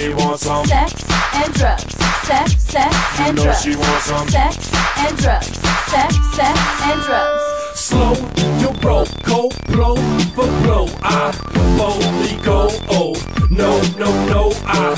she wants some sex and drugs. Sex, sex and know drugs. she wants some sex and drugs. Sex, sex and drugs. slow. You broke, go blow for blow. I boldly go. Oh no, no, no. I